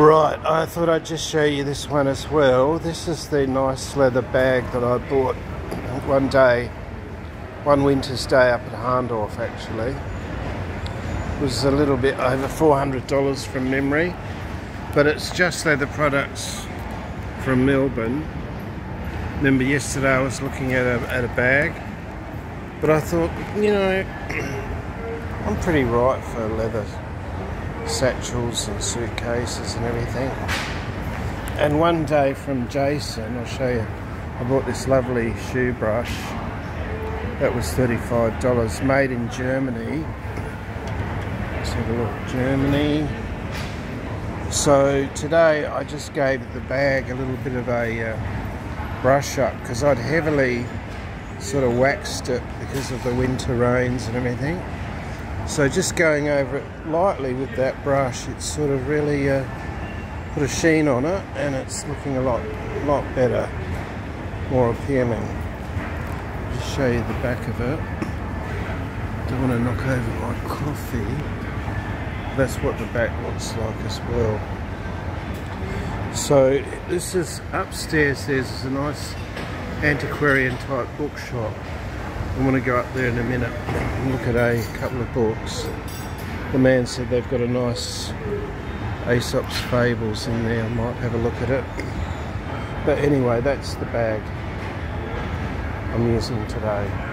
Right, I thought I'd just show you this one as well. This is the nice leather bag that I bought one day, one winter's day up at Hahndorf actually. It was a little bit over $400 from memory, but it's just leather products from Melbourne. Remember yesterday I was looking at a, at a bag, but I thought, you know, I'm pretty right for leather satchels and suitcases and everything. And one day from Jason, I'll show you, I bought this lovely shoe brush. That was $35, made in Germany. Let's have a look, Germany. So today I just gave the bag a little bit of a uh, brush up because I'd heavily sort of waxed it because of the winter rains and everything. So just going over it lightly with that brush, it's sort of really uh, put a sheen on it and it's looking a lot, lot better, more appealing. Just show you the back of it. Don't want to knock over my coffee. That's what the back looks like as well. So this is upstairs, there's a nice antiquarian type bookshop I'm going to go up there in a minute and look at a couple of books. The man said they've got a nice Aesop's Fables in there. I might have a look at it. But anyway, that's the bag I'm using today.